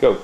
Go.